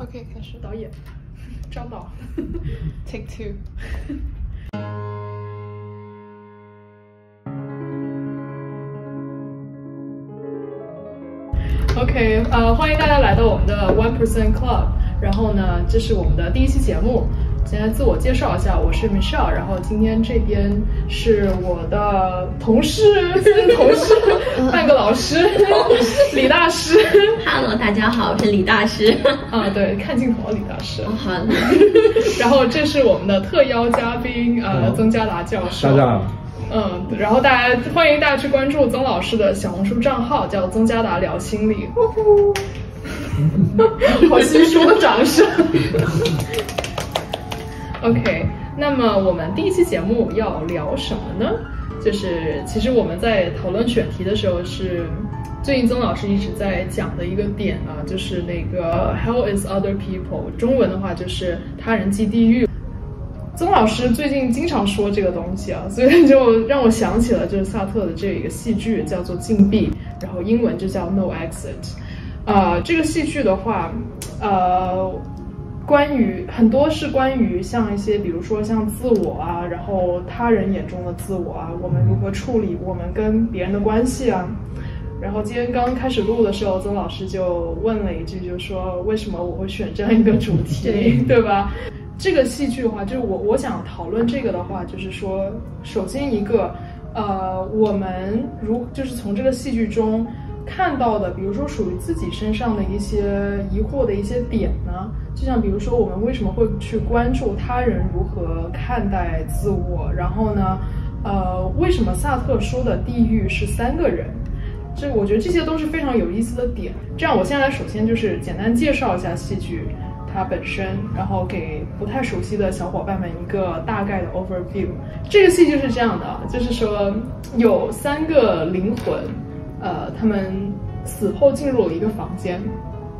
OK，开始导演 张导，Take two。OK，呃，欢迎大家来到我们的 One Percent Club。然后呢，这是我们的第一期节目。先来自我介绍一下，我是 Michelle。然后今天这边是我的同事，同事，半个老师，李大师。Hello，大家好，我是李大师。啊，对，看镜头，李大师。好的。然后这是我们的特邀嘉宾，呃，曾家达教授。大家好。嗯，然后大家欢迎大家去关注曾老师的小红书账号，叫曾家达聊心理。好稀疏的掌声。OK，那么我们第一期节目要聊什么呢？就是其实我们在讨论选题的时候，是最近曾老师一直在讲的一个点啊，就是那个 Hell is other people，中文的话就是他人即地狱。曾老师最近经常说这个东西啊，所以就让我想起了就是萨特的这一个戏剧叫做《禁闭》，然后英文就叫 No Exit。啊，这个戏剧的话，呃。关于很多是关于像一些，比如说像自我啊，然后他人眼中的自我啊，我们如何处理我们跟别人的关系啊。然后今天刚开始录的时候，曾老师就问了一句，就说为什么我会选这样一个主题，对吧？这个戏剧的话，就是我我想讨论这个的话，就是说，首先一个，呃，我们如就是从这个戏剧中。看到的，比如说属于自己身上的一些疑惑的一些点呢，就像比如说我们为什么会去关注他人如何看待自我，然后呢，呃，为什么萨特说的地狱是三个人？这我觉得这些都是非常有意思的点。这样，我现在首先就是简单介绍一下戏剧它本身，然后给不太熟悉的小伙伴们一个大概的 overview。这个戏剧是这样的，就是说有三个灵魂。呃，他们死后进入了一个房间，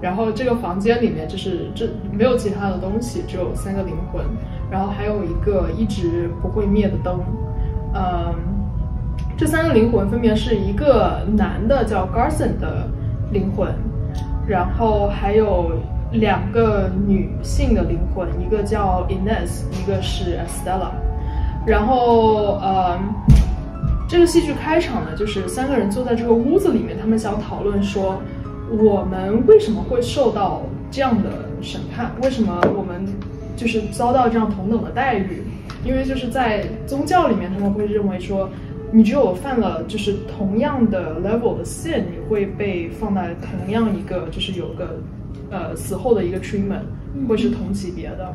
然后这个房间里面就是这没有其他的东西，只有三个灵魂，然后还有一个一直不会灭的灯。嗯，这三个灵魂分别是一个男的叫 Garson 的灵魂，然后还有两个女性的灵魂，一个叫 Ines，一个是 Estella，然后嗯。这个戏剧开场呢，就是三个人坐在这个屋子里面，他们想讨论说，我们为什么会受到这样的审判？为什么我们就是遭到这样同等的待遇？因为就是在宗教里面，他们会认为说，你只有犯了就是同样的 level 的 sin，你会被放在同样一个就是有个呃死后的一个 treatment，会是同级别的。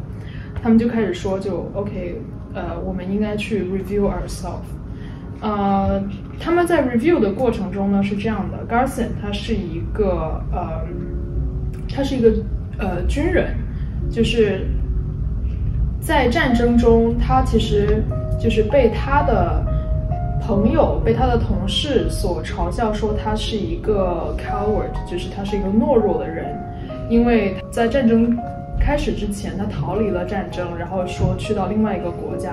他们就开始说，就 OK，呃，我们应该去 review ourselves。呃，他们在 review 的过程中呢是这样的，Garson 他是一个呃，他是一个呃军人，就是在战争中，他其实就是被他的朋友、被他的同事所嘲笑说他是一个 coward，就是他是一个懦弱的人，因为在战争开始之前，他逃离了战争，然后说去到另外一个国家。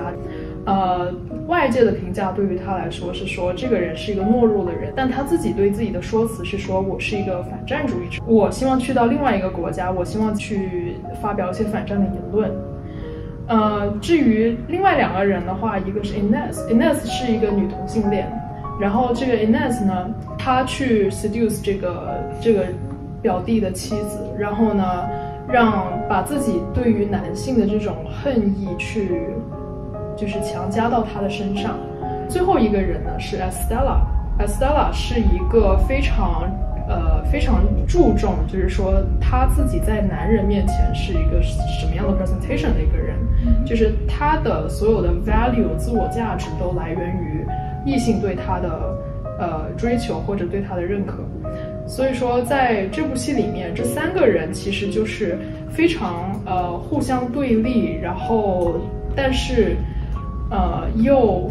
呃，外界的评价对于他来说是说这个人是一个懦弱的人，但他自己对自己的说辞是说我是一个反战主义者，我希望去到另外一个国家，我希望去发表一些反战的言论。呃，至于另外两个人的话，一个是 Ines，Ines 是一个女同性恋，然后这个 Ines 呢，她去 seduce 这个这个表弟的妻子，然后呢，让把自己对于男性的这种恨意去。就是强加到他的身上。最后一个人呢是 Estella，Estella 是一个非常呃非常注重，就是说他自己在男人面前是一个什么样的 presentation 的一个人，就是他的所有的 value 自我价值都来源于异性对他的呃追求或者对他的认可。所以说在这部戏里面，这三个人其实就是非常呃互相对立，然后但是。呃，又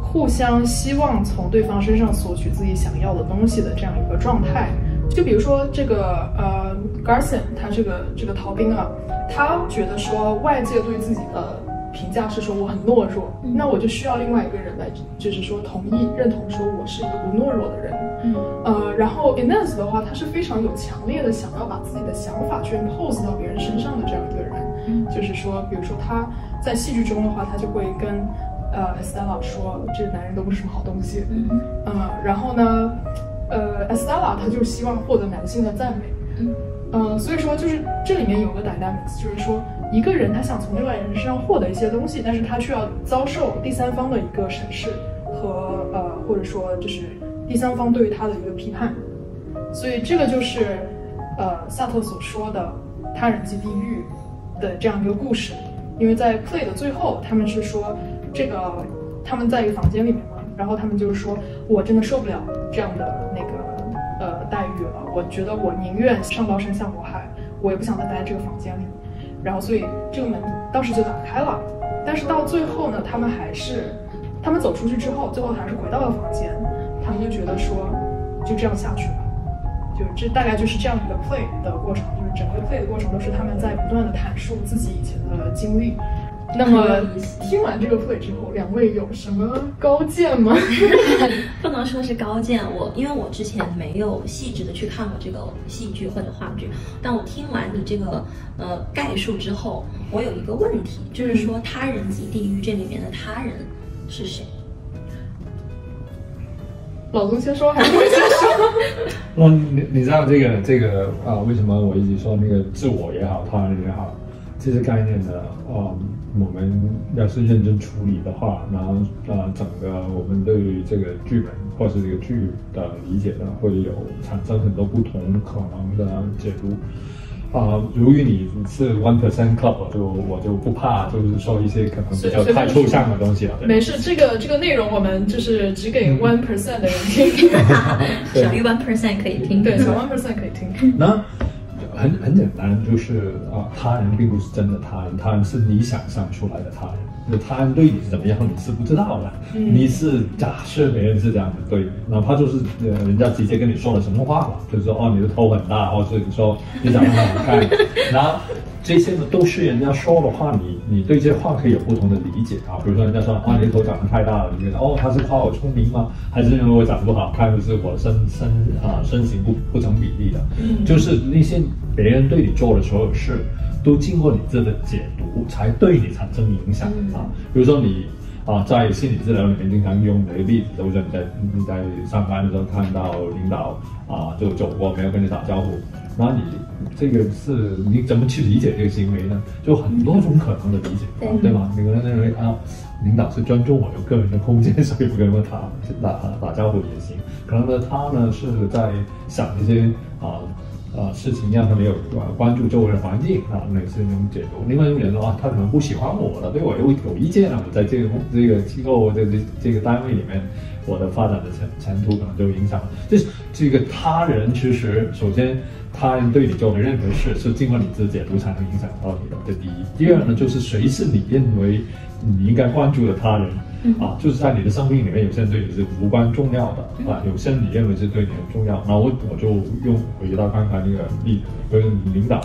互相希望从对方身上索取自己想要的东西的这样一个状态。就比如说这个呃，Garson，他这个这个逃兵啊，他觉得说外界对自己的评价是说我很懦弱，那我就需要另外一个人来，就是说同意认同说我是一个不懦弱的人。嗯，呃，然后 Ines 的话，他是非常有强烈的想要把自己的想法去 impose 到别人身上的这样一个人。嗯，就是说，比如说他在戏剧中的话，他就会跟呃 Estella 说，这男人都不是什么好东西。嗯，呃，然后呢，呃，Estella 他就希望获得男性的赞美。嗯，呃，所以说就是这里面有个 dynamics，就是说一个人他想从另外一个人身上获得一些东西，但是他却要遭受第三方的一个审视和呃，或者说就是。第三方对于他的一个批判，所以这个就是呃萨特所说的他人即地狱的这样一个故事。因为在 play 的最后，他们是说这个他们在一个房间里面嘛，然后他们就是说我真的受不了这样的那个呃待遇了，我觉得我宁愿上刀山下火海，我也不想再待在这个房间里。然后所以这个门当时就打开了，但是到最后呢，他们还是他们走出去之后，最后还是回到了房间。他们就觉得说，就这样下去了，就这大概就是这样一个 play 的过程，整个 play 的过程都是他们在不断的阐述自己以前的经历。那么听完这个 play 之后，两位有什么高见吗？不能说是高见，我因为我之前没有细致的去看过这个戏剧或者话剧，但我听完你这个呃概述之后，我有一个问题，就是说他人即地狱这里面的他人是谁？老宗先说还是我先说？那你你知道这个这个啊？为什么我一直说那个自我也好，他人也好，这些概念呢？啊，我们要是认真处理的话，然后啊，整个我们对于这个剧本或是这个剧的理解呢，会有产生很多不同可能的解读。啊，由于你是 one percent club，就我就不怕，就是说一些可能比较太抽象的东西了。没事，这个这个内容我们就是只给 one percent 的人听，小于 one percent 可以听，对，小 one percent 可以听。那很很简单，就是啊，他人并不是真的他人，他人是你想象出来的他人。那他人对你是怎么样，你是不知道的。你是假设别人是这样的对你，哪怕就是呃，人家直接跟你说了什么话嘛，就是说哦，你的头很大，或者说你长得很好看，然后这些呢都是人家说的话，你你对这些话可以有不同的理解啊。比如说人家说啊，你的头长得太大了，你觉得哦，他是夸我聪明吗？还是认为我长得不好看，就是我身身啊身形不不成比例的？就是那些别人对你做的所有事。都经过你这个解读，才对你产生影响啊。比如说你啊，在心理治疗里面经常用的例子，就是你在你在上班的时候看到领导啊，就走过没有跟你打招呼，那你这个是你怎么去理解这个行为呢？就很多种可能的理解，对吗？你可能认为啊，领导是尊重我有个人的空间，所以不跟我打打打招呼也行。可能呢，他呢是在想一些啊。呃，事情让他没有呃关注周围的环境啊，那是一种解读。另外一种人的话，他可能不喜欢我了，对我有有意见了。我在这个这个机构这这这个单位里面，我的发展的前前途可能就影响了。就是这个他人，其实首先他人对你做的任何事，是经过你自己解读才能影响到你的。这第一。第二呢，就是谁是你认为你应该关注的他人。啊，就是在你的生命里面，有些人对你是无关重要的啊，有些人你认为是对你很重要。那我我就用回到刚才那个例子，就是领导，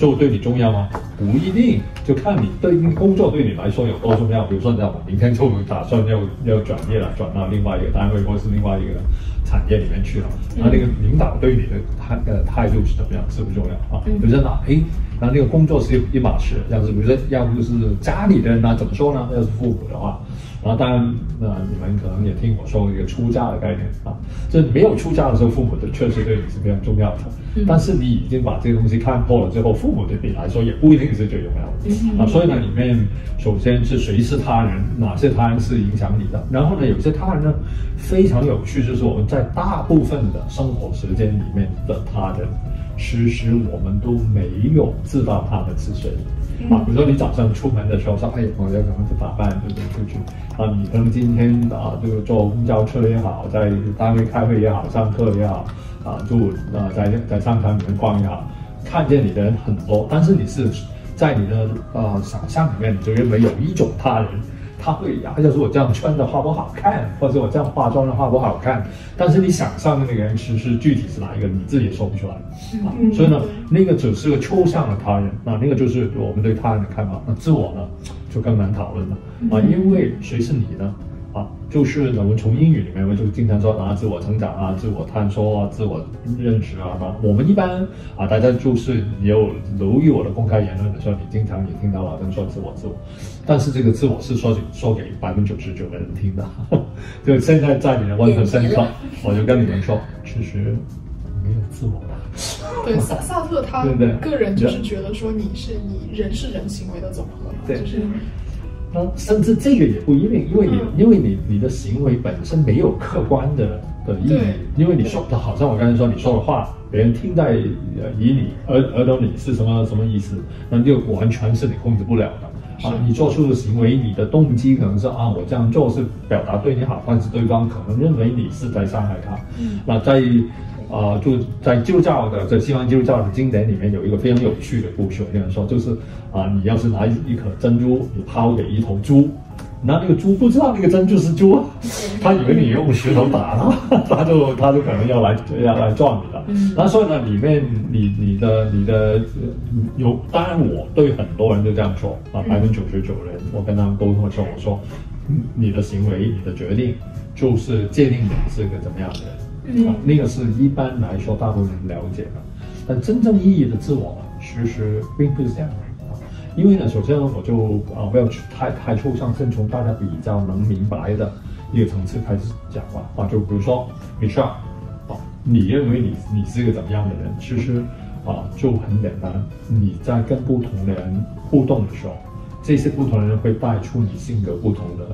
就对你重要吗？不一定，就看你对工作对你来说有多重要。比如说，你知道吗？明天就打算要要转业了，转到另外一个单位或是另外一个产业里面去了。那那个领导对你的态呃态度是怎么样，是不重要啊？比如说，哎，那那个工作是一码事，要是比如说，要不就是家里的人呢，怎么说呢？要是父母的话。然后当然，那你们可能也听我说过一个出家的概念啊，就是没有出家的时候，父母的确实对你是非常重要的。但是你已经把这个东西看破了之后，父母对你来说也不一定是最重要的啊。所以呢，里面首先是谁是他人，哪些他人是影响你的。然后呢，有些他人呢非常有趣，就是我们在大部分的生活时间里面的他人，其实我们都没有知道他们是谁。啊，比如说你早上出门的时候说，哎，我要可能去打扮，就就出去。啊，你可能今天啊，就坐公交车也好，在单位开会也好，上课也好，啊，就啊在在商场里面逛也好，看见你的人很多，但是你是在你的呃想象里面，你就认为有一种他人。他会呀，要是我这样穿的话不好看，或者我这样化妆的话不好看。但是你想象的那个人，其实具体是哪一个，你自己也说不出来啊。所以呢，那个只是个抽象的他人啊，那个就是我们对他人的看法。那自我呢，就更难讨论了啊，因为谁是你呢？啊，就是我们从英语里面，我们就经常说啊，自我成长啊，自我探索啊，自我认识啊。那我们一般啊，大家就是也有留意我的公开言论的时候，你经常也听到老邓说自我自我，但是这个自我是说给说给百分之九十九的人听的。就现在在你的温和深刻，我就跟你们说，其实没有自我吧。对，萨萨特他 个人就是觉得说，你是你人是人行为的总和嘛，就是。那甚至这个也不一定，因为你因为你你的行为本身没有客观的的意义，因为你说的好像我刚才说你说的话，别人听在耳里，耳耳朵里是什么什么意思，那就完全是你控制不了的啊！你做出的行为，你的动机可能是啊，我这样做是表达对你好，但是对方可能认为你是在伤害他。嗯那在啊，就在旧教的在西方基督教的经典里面有一个非常有趣的故事，我跟你说，就是啊，你要是拿一颗珍珠，你抛给一头猪，那那个猪不知道那个珍珠是猪，他以为你用石头打他，他就他就可能要来要来撞你了。那所以呢，里面你你的你的有，当然我对很多人就这样说啊，百分之九十九人，我跟他们沟通的时候，我说，你的行为、你的决定，就是界定你是个怎么样的人。啊，那个是一般来说大部分人了解的，但真正意义的自我其实并不是这样的啊。因为呢，首先我就啊不要去太太抽象，先从大家比较能明白的一个层次开始讲吧。啊，就比如说没错啊，你认为你你是一个怎么样的人？其实啊就很简单，你在跟不同的人互动的时候，这些不同的人会带出你性格不同的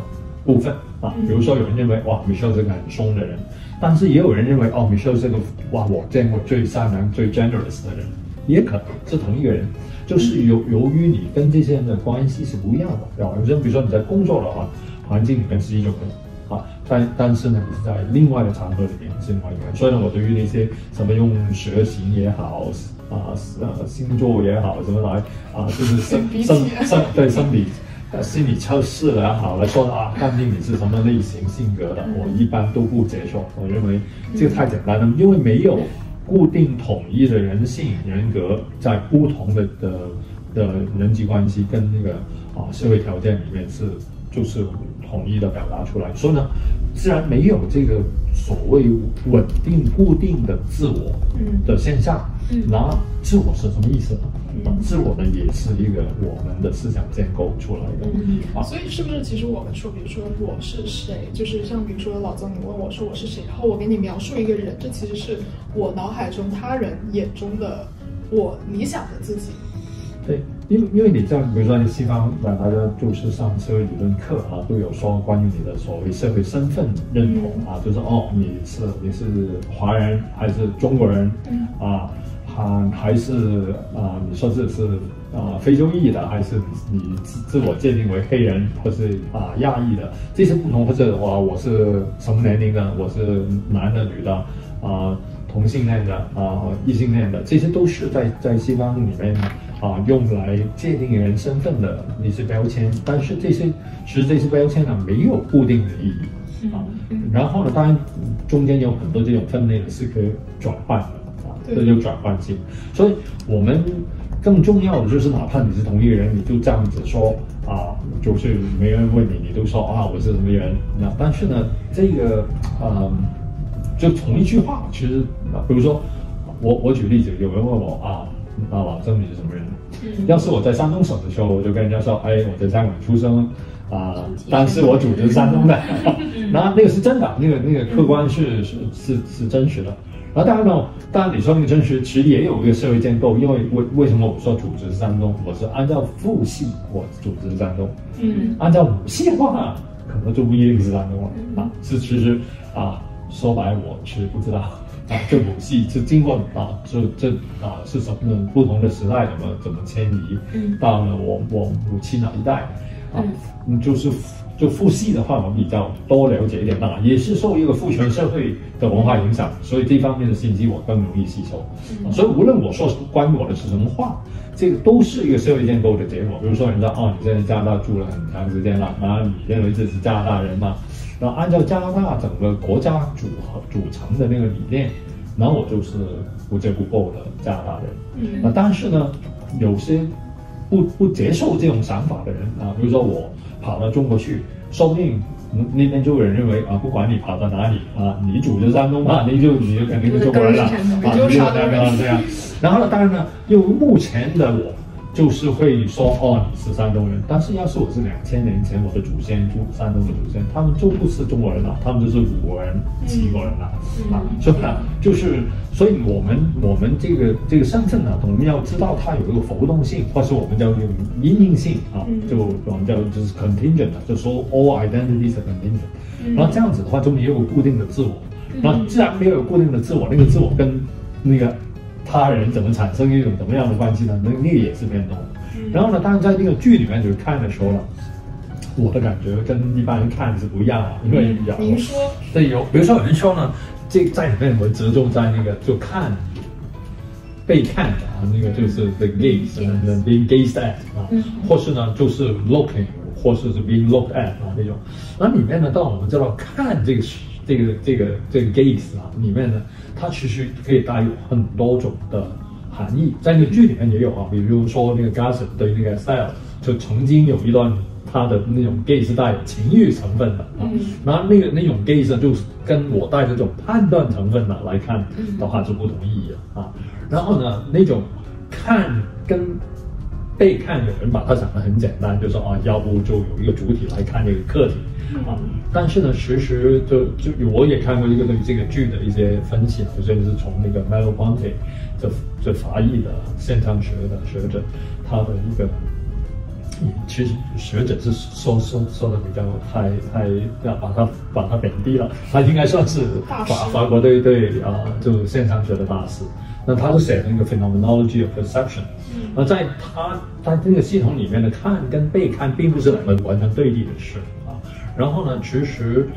部分啊。比如说有人认为哇，Michelle 是个很凶的人。但是也有人认为，哦，Michelle 是个哇，我见过最善良、最 generous 的人，也可能是同一个人，就是由由于你跟这些人的关系是不一样的，对吧？有些人比如说你在工作的话，环境里面是一种人，啊，但但是呢，你是在另外的场合里面是另外一个人。所以呢，我对于那些什么用血型也好，啊，呃，星座也好，什么来啊，就是生生生对生理。心理测试来好来说啊，判定你是什么类型性格的，我一般都不接受。我认为这个太简单了，因为没有固定统一的人性人格，在不同的的的人际关系跟那个啊社会条件里面是就是统一的表达出来。所以呢，自然没有这个所谓稳定固定的自我的现象。那自我是什么意思呢？自我们，也是一个我们的思想建构出来的。嗯，啊，所以是不是其实我们说，比如说我是谁，就是像比如说老曾，你问我说我是谁，然后我给你描述一个人，这其实是我脑海中他人眼中的我理想的自己。对，因为因为你像比如说西方啊，大家就是上社会理论课啊，都有说关于你的所谓社会身份认同啊，就是哦，你是你是华人还是中国人啊？啊，还是啊，你说这是啊非洲裔的，还是你自自我界定为黑人，或是啊亚裔的这些不同，或者哇我是什么年龄的，我是男的女的啊同性恋的啊异性恋的，这些都是在在西方里面啊用来界定人身份的一些标签，但是这些其实这些标签呢没有固定的意义啊，然后呢，当然中间有很多这种分类呢是可以转换的。这就转换性，所以我们更重要的就是，哪怕你是同一个人，你就这样子说啊，就是没人问你，你都说啊，我是什么人？那但是呢，这个嗯，就同一句话，其实比如说我我举例子，有人问我啊，啊老郑你是什么人？要是我在山东省的时候，我就跟人家说，哎，我在香港出生啊，但是我祖籍山东的，那那个是真的，那个那个客观是是是是真实的。那当然了，当然你说那个真实，其实也有一个社会建构。因为为为什么我说组织是山东？我是按照父系，我组织是山东。嗯，按照母系的话，可能就不一定是山东了啊。是其实啊，说白我其实不知道 啊，这母系是经过啊，这这啊是什么不同的时代怎么怎么迁移嗯到了我我母亲那一代啊，嗯，就是。就父系的话，我比较多了解一点吧，也是受一个父权社会的文化影响，所以这方面的信息我更容易吸收。所以无论我说关于我的是什么话，这个都是一个社会建构的结果。比如说，人家哦，你在加拿大住了很长时间了，然后你认为自己是加拿大人嘛？然后按照加拿大整个国家组合组成的那个理念，那我就是不折不扣的加拿大人。嗯，那但是呢，有些不不接受这种想法的人啊，比如说我。跑到中国去，说不定那边就有人认为啊，不管你跑到哪里啊，你主是山东嘛，你就你就肯定是中国人了啊，你就这样这样。然后呢，当然呢，用目前的我。就是会说哦，你是山东人，但是要是我是两千年前我的祖先，祖山东的祖先，他们就不是中国人了，他们就是鲁国人、齐国人了啊，是吧？就是，所以我们我们这个这个身份呢，我们要知道它有一个浮动性，或是我们叫有因应性啊，就我们叫就是 contingent，就说 all identities are contingent，然后这样子的话就没有固定的自我，然后既然没有固定的自我，那个自我跟那个。他人怎么产生一种怎么样的关系呢？那那个也是变动。然后呢，当然在那个剧里面就是看的时候呢，我的感觉跟一般人看是不一样啊，因为比较。您说。对，有比如说有人说呢，这在里面我着重在那个就看被看的啊，那个就是 the gaze，being gazed at 啊，或是呢就是 looking，或是是 being looked at 啊那种。那里面呢，当我们知道看这个。这个这个这个 gaze 啊，里面呢，它其实可以带有很多种的含义，在那个剧里面也有啊，比如说那个 g a s s 对那个 Style，就曾经有一段他的那种 gaze 带有情欲成分的啊，然后那个那种 gaze 就是跟我带这种判断成分的来看的话，是不同意义的啊。然后呢，那种看跟被看的人把它想得很简单，就说啊，要不就有一个主体来看这个客体。啊，但是呢，其实就就我也看过一个对这个剧的一些分析，就是从那个 Melo Ponte 这这法裔的现象学的学者，他的一个，其实学者是说说说的比较太太要把他把他贬低了，他应该算是法法国对对啊，就现象学的大师。那他是写那个 Phenomenology of Perception，那在他在这个系统里面的看跟被看，并不是两个完全对立的事。啊。然后呢，其实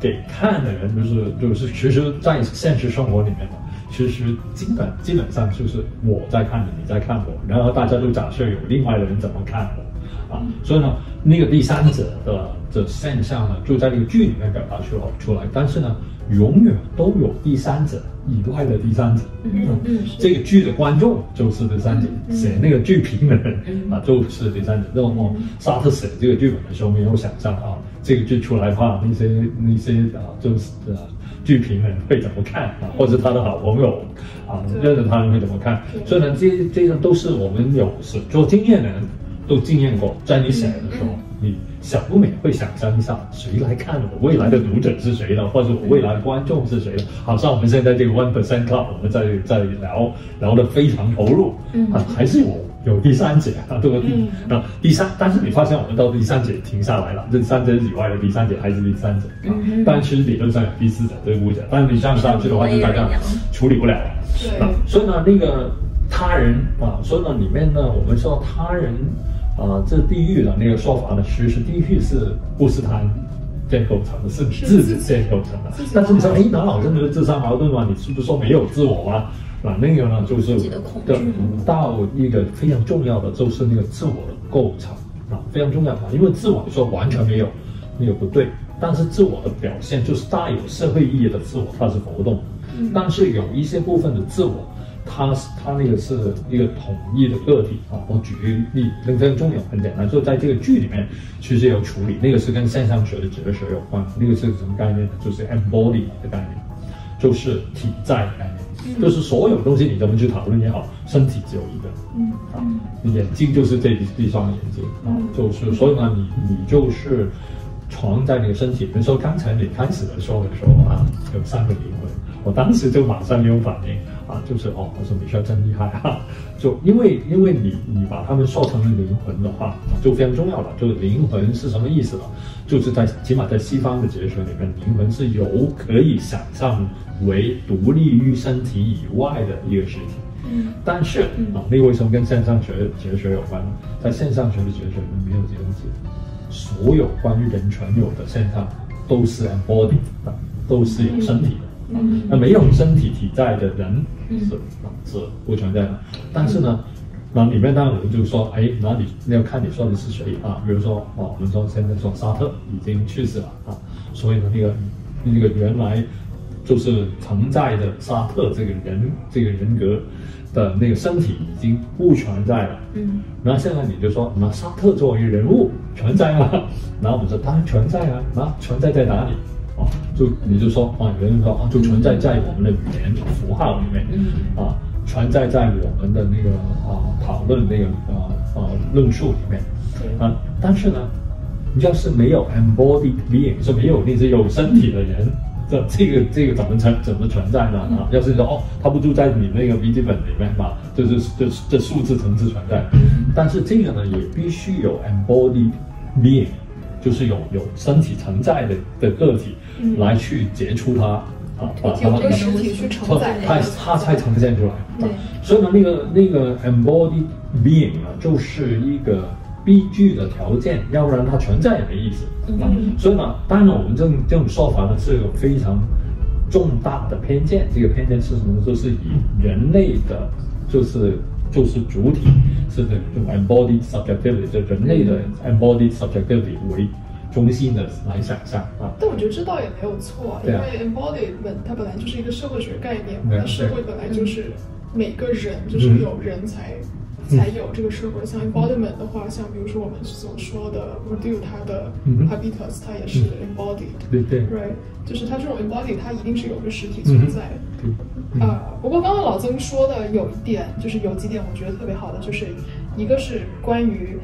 给看的人就是就是，其实，在现实生活里面呢，其实基本基本上就是我在看你，你在看我，然后大家都假设有另外的人怎么看我，啊，所以呢，那个第三者的的现象呢，就在这个剧里面表达出出来，但是呢。永远都有第三者以外的第三者，嗯嗯，这个剧的观众就是第三者，写那个剧评的人啊就是第三者。那么沙特写这个剧本的时候没有想象啊，这个剧出来的话，那些那些啊就是啊剧评人会怎么看啊，或者他的好朋友啊认识他人会怎么看？所以呢，这这些都是我们有是做经验的人都经验过，在你写的时候。你想不免会想象一下，谁来看我未来的读者是谁呢？或者我未来的观众是谁呢？好像我们现在这个 One Percent Club，我们在在聊聊的非常投入，啊，还是有有第三者啊，对不对？啊，第三，但是你发现我们到第三节停下来了，这三者以外的第三节还是第三者啊，但其实理论上有第四者、第五者，但是你这样上去的话，就大家处理不了了。对，所以呢，那个他人啊，所以呢，里面呢，我们说他人。啊，这地狱的那个说法呢，其实地狱是不是他建构成的，是自己建构成的。但是你说，哎，那好像就是自相矛盾嘛？你是不是说没有自我吗？啊，那个呢，就是的到一个非常重要的，就是那个自我的构成啊，非常重要啊。因为自我你说完全没有，那个不对。但是自我的表现就是带有社会意义的自我，它是活动。但是有一些部分的自我。它是它那个是一个统一的个体啊，我举个例，那个非常重要，很简单，就在这个剧里面，其实有处理，那个是跟现象学的哲学有关，那个是什么概念呢？就是 embody 的概念，就是体在的概念，就是所有东西你怎么去讨论也好，身体只有一个，嗯啊，眼睛就是这一双眼睛啊，就是所以呢，你你就是床在那个身体，比如说刚才你开始的说的时候啊，有三个灵魂，我当时就马上有反应。啊，就是哦，我说米歇真厉害啊！就因为因为你你把他们说成了灵魂的话，就非常重要了。就是灵魂是什么意思呢？就是在起码在西方的哲学里面，灵魂是有可以想象为独立于身体以外的一个实体。嗯。但是啊，那个为什么跟现象学哲学有关呢？在现象学的哲学里面没有这个东西。所有关于人存有的现象都是 embodied 的，都是有身体的。那没有身体体在的人是是不存在的。但是呢，那里面当然我们就说，哎，那你你要看你说的是谁啊？比如说，哦，我们说现在说沙特已经去世了啊，所以呢，那个那个原来就是存在的沙特这个人这个人格的那个身体已经不存在了。嗯，那现在你就说，那沙特作为人物存在吗？然后我们说当然存在啊，那存在在哪里？啊，就你就说啊，有人说啊，就存在在我们的语言符号里面，嗯啊，存在在我们的那个啊讨论那个啊啊论述里面，啊，但是呢，你要是没有 embodied being，是没有那些有身体的人。这这个这个怎么存怎么存在呢？啊，要是说哦，他不住在你那个笔记本里面嘛，就是这这数字层次存在，但是这个呢也必须有 embodied being，就是有有身体存在的的个体来去结出它啊，把它有们实体去承载它它才呈现出来。对啊所以呢，那个那个 embodied being 啊，就是一个必具的条件，要不然它存在也没意思啊。所以呢，当然，我们这种这种说法呢是有非常重大的偏见。这个偏见是什么呢？就是以人类的，就是就是主体是这种 embodied subjectivity，就人类的 embodied subjectivity 为中心的来想象啊。但我觉得这倒也没有错，啊，因对啊。为 embodiment 它本来就是一个社会学概念，对啊那社会本来就是每个人就是嗯有人才。才有这个社会，像 embodiment 的话，像比如说我们所说的 Bourdieu 他的嗯 habitus，它也是 embodied，对对。right，就是它这种 embodied，它一定是有个实体存在的。对。嗯。呃，不过刚刚老曾说的有一点，就是有几点我觉得特别好的，就是一个是关于，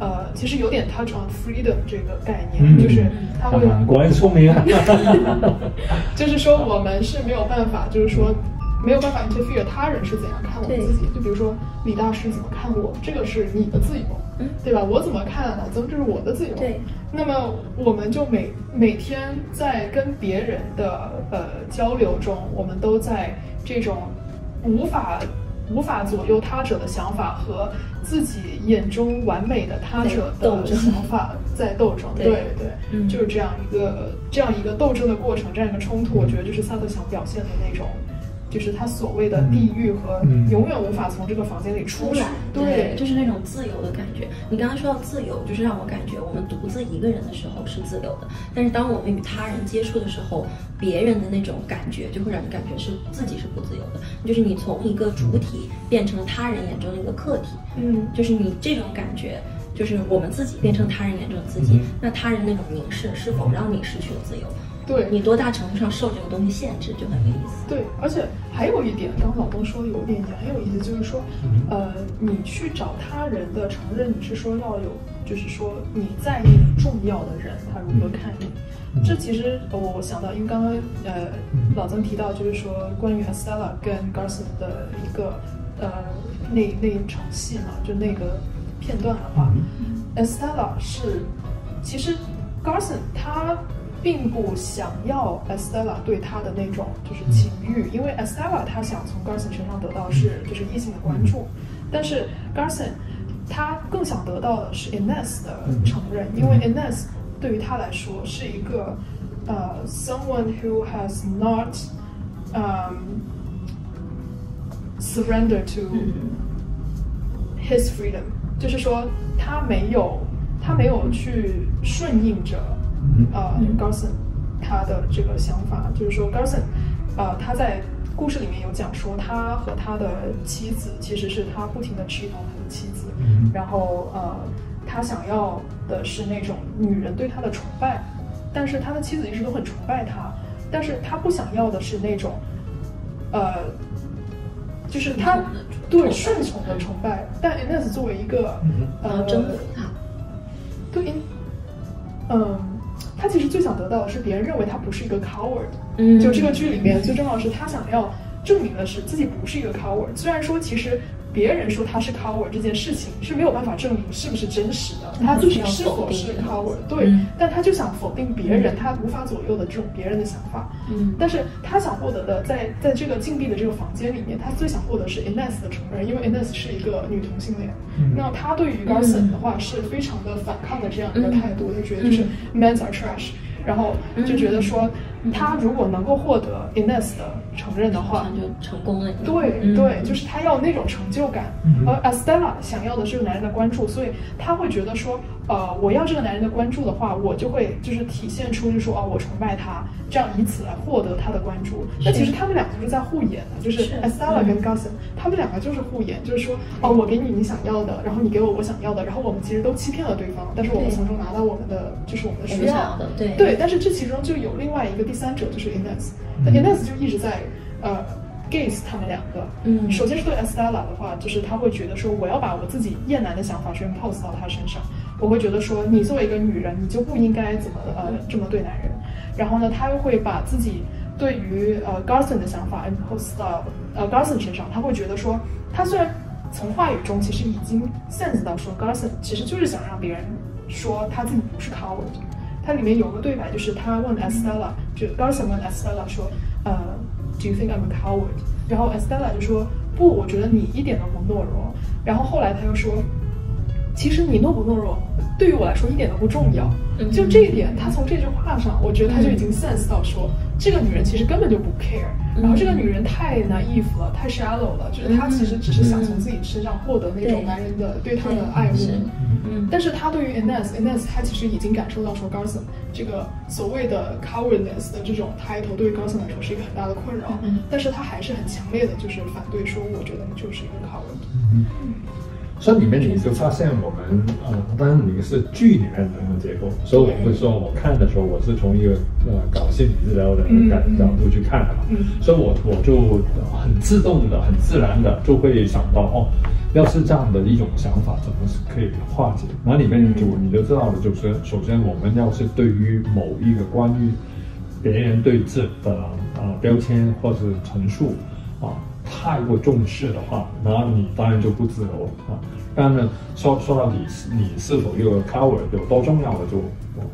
呃，其实有点 touch on freedom 这个概念，嗯就是他会，啊果然聪明啊！就是说我们是没有办法，就是说没有办法 interfere 他人是怎样看我们自己，就比如说李大师怎么看我，这个是你的自由，嗯对吧？我怎么看老曾，这是我的自由。对。那么我们就每每天在跟别人的呃交流中，我们都在这种无法无法左右他者的想法和自己眼中完美的他者的想法在斗争。对对对，嗯就是这样一个这样一个斗争的过程，这样一个冲突，我觉得就是萨特想表现的那种。就是他所谓的地狱和嗯永远无法从这个房间里出去出来，，对，就是那种自由的感觉。你刚刚说到自由，就是让我感觉我们独自一个人的时候是自由的，但是当我们与他人接触的时候，别人的那种感觉就会让你感觉是自己是不自由的，就是你从一个主体变成了他人眼中的一个客体，嗯，就是你这种感觉。就是我们自己变成他人眼中的自己，嗯那他人那种凝视是否让你失去了自由？对，你多大程度上受这个东西限制，就很有意思。对，而且还有一点，刚刚老公说的有一点也很有意思，就是说，呃，你去找他人的承认，你是说要有，就是说你在意重要的人，他如何看你。这其实呃我想到，因为刚刚呃老曾提到，就是说关于 Estella 跟 Garson 的一个呃那那一场戏嘛，就那个片段的话，Estella 是其实 Garson 他并不想要 Estella 对他的那种就是情欲，因为 Estella 他想从 Garson 身上得到是就是异性的关注，但是 Garson 他更想得到的是 Ines 的承认，因为 Ines 对于他来说是一个呃 someone who has not um surrender to his freedom，就是说他没有他没有去顺应着 呃 Garson 他的这个想法，就是说 Garson 呃他在故事里面有讲说他和他的妻子其实是他不停的 cheat on 他的妻子，然后呃他想要的是那种女人对他的崇拜，但是他的妻子一直都很崇拜他，但是他不想要的是那种呃。就是他对顺从的崇拜，但 Ines 作为一个呃然后征服他，对，嗯，他其实最想得到的是别人认为他不是一个 coward。嗯就这个剧里面最重要的是他想要证明的是自己不是一个 coward。虽然说其实别人说他是 coward 这件事情是没有办法证明是不是真实的，他自己是否是 coward，对，嗯。但他就想否定别人，他无法左右的这种别人的想法。嗯。但是他想获得的，在在这个禁闭的这个房间里面，他最想获得是 Ines 的承认，因为 Ines 是一个女同性恋。那他对于 Garson 的话是非常的反抗的这样一个态度，就觉得就是 men's are trash，然后就觉得说，他如果能够获得 Ines 的承认的话，就成功了。对对，就是他要那种成就感，而 Estella 想要的是这个男人的关注，所以他会觉得说，呃，我要这个男人的关注的话，我就会就是体现出就是说，哦，我崇拜他，这样以此来获得他的关注。那其实他们两个就是在互演的，就是 Estella 跟 Gusson，他们两个就是互演，就是说，哦，我给你你想要的，然后你给我我想要的，然后我们其实都欺骗了对方，但是我们从中拿到我们的就是我们的需要的，对。对，但是这其中就有另外一个第三者，就是 Ines，那 Ines 就一直在呃 gaze 他们两个，嗯，首先是对 Estella 的话，就是他会觉得说，我要把我自己厌男的想法全 pose 到他身上，我会觉得说，你作为一个女人，你就不应该怎么呃这么对男人，然后呢，他又会把自己对于呃 Garson 的想法 impose 到呃 Garson 身上，他会觉得说，他虽然从话语中其实已经 sense 到说 Garson 其实就是想让别人说他自己不是 coward。它里面有个对白，就是他问 Estella，就 Garson 问 Estella 说，呃，Do you think I'm a coward？然后 Estella 就说，不，我觉得你一点都不懦弱。然后后来他又说，其实你懦不懦弱，对于我来说一点都不重要。就这一点，他从这句话上，我觉得他就已经 sense 到说，这个女人其实根本就不 care。然后这个女人太 naive 了，太 shallow 了，就是她其实只是想从自己身上获得那种男人的对她的爱慕。嗯，但是她对于 Ines，Ines 她其实已经感受到说 Garson 这个所谓的 cowardness 的这种 title 对于 Garson 来说是一个很大的困扰。嗯，但是她还是很强烈的就是反对说，我觉得你就是一个 coward。嗯。所以里面你就发现我们，呃，当然你是剧里面的那个结构，所以我会说，我看的时候我是从一个呃搞心理治疗的角角度去看的嘛，所以我我就很自动的、很自然的就会想到，哦，要是这样的一种想法，怎么是可以化解？那里面就你就知道的，就是首先我们要是对于某一个关于别人对自的啊标签或者陈述啊。太过重视的话，然后你当然就不自由了啊。当然呢，说说到底，你是否一个 cover 有多重要的，就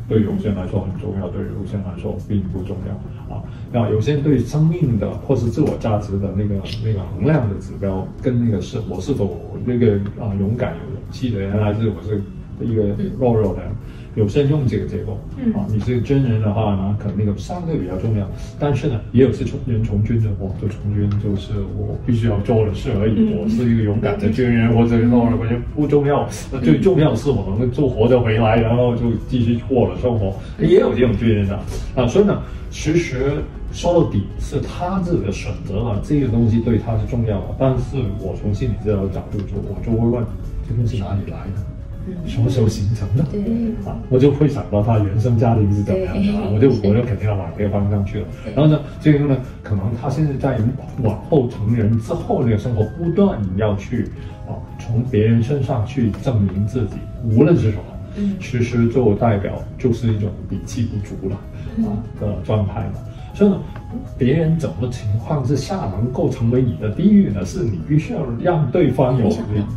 对有些人来说很重要，对有些人来说并不重要啊。然后有些人对生命的或是自我价值的那个那个衡量的指标，跟那个是我是否那个啊勇敢有勇气的人，还是我是一个弱弱的人。有些人用这个结构，啊，你是真人的话呢，可能那个相对比较重要。但是呢，也有些从人从军的，我就从军就是我必须要做的事而已。我是一个勇敢的军人，或者说我觉得不重要。那最重要是我能做活着回来，然后就继续过了生活。也有这种军人的啊，所以呢，其实说到底是他自己的选择了，这个东西对他是重要的。但是我从心理治疗的角度就我就会问，这东西哪里来的？什么时候形成的？对啊，我就会想到他原生家庭是怎么样的啊，我就我就肯定要往这个方向去了。然后呢，这个呢，可能他现在在往后成人之后那个生活，不断要去啊，从别人身上去证明自己，无论是什么，嗯，其实就代表就是一种底气不足了啊的状态嘛。所以呢，别人怎么情况之下能够成为你的地狱呢？是你必须要让对方有，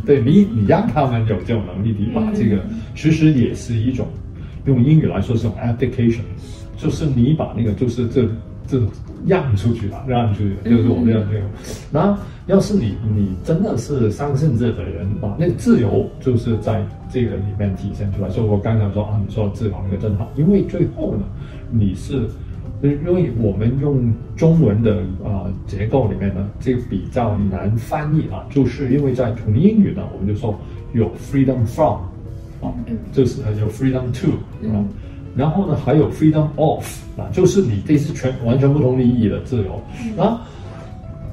对你，你让他们有这种能力，你把这个其实也是一种，用英语来说是种 application，就是你把那个就是这这让出去了，让出去，就是我们这样这样。那要是你你真的是相信这个人，把那个自由就是在这个里面体现出来。所以我刚才说啊，你说自由那个真好，因为最后呢，你是。因为我们用中文的啊结构里面呢，这个比较难翻译啊，就是因为在从英语呢，我们就说有 freedom from 啊，就是有 freedom to 啊，然后呢还有 freedom of 啊，就是你这是全完全不同意义的自由。啊。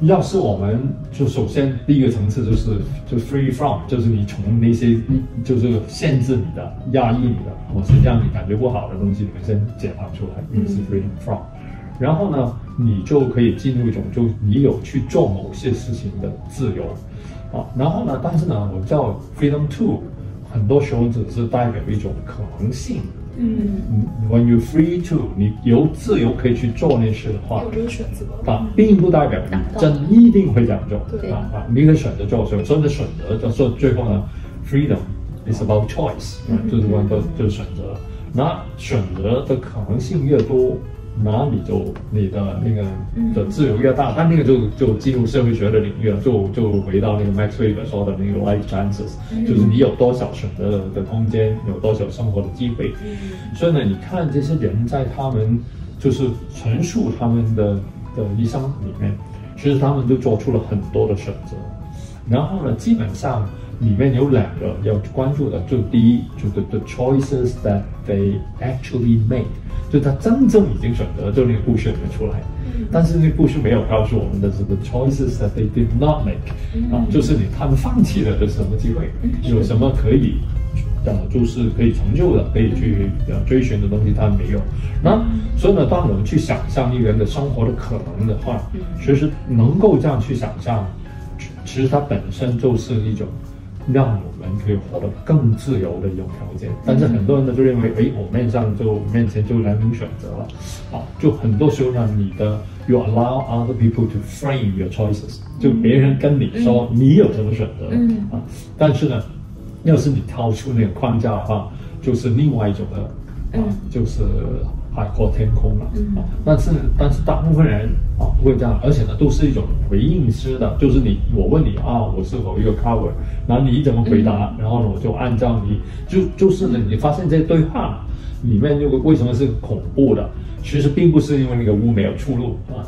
要是我们就首先第一个层次就是就 free from，就是你从那些就是限制你的、压抑你的，或是让你感觉不好的东西里面先解放出来，你是 free from。然后呢，你就可以进入一种就你有去做某些事情的自由啊。然后呢，但是呢，我叫 freedom to，很多时候只是代表一种可能性。嗯，When you free to，你有自由可以去做那事的话，有这个选择啊，并不代表你真一定会这样做。对啊啊，你可以选择做，所以所以选择就做最后呢，freedom is about choice，就是关都就是选择。那选择的可能性越多。那你就你的那个的自由越大，但那个就就进入社会学的领域了，就就回到那个 Max Weber 说的那个 life chances，就是你有多少选择的空间，有多少生活的机会。所以呢，你看这些人在他们就是陈述他们的的一生里面，其实他们就做出了很多的选择。然后呢，基本上里面有两个要关注的，就第一，就是 the choices that they actually made，就他真正已经选择，就那个故事里面出来。但是那故事没有告诉我们的这个 choices that they did not make，啊，就是你他们放弃了的什么机会，有什么可以。呃，就是可以成就的，可以去呃追寻的东西，他没有。那所以呢，当我们去想象一个人的生活的可能的话，其实能够这样去想象，其实它本身就是一种让我们可以活得更自由的一种条件。但是很多人呢就认为，哎，我面上就面前就两种选择了，啊，就很多时候呢，你的 you allow other people to frame your choices，就别人跟你说你有什么选择，啊，但是呢。要是你跳出那个框架的话，就是另外一种的，啊，就是海阔天空了啊。但是，但是大部分人啊不会这样，而且呢，都是一种回应式的，就是你我问你啊，我是否一个 cover，然后你怎么回答，然后呢，我就按照你就就是呢，你发现这对话里面就为什么是恐怖的？其实并不是因为那个屋没有出路啊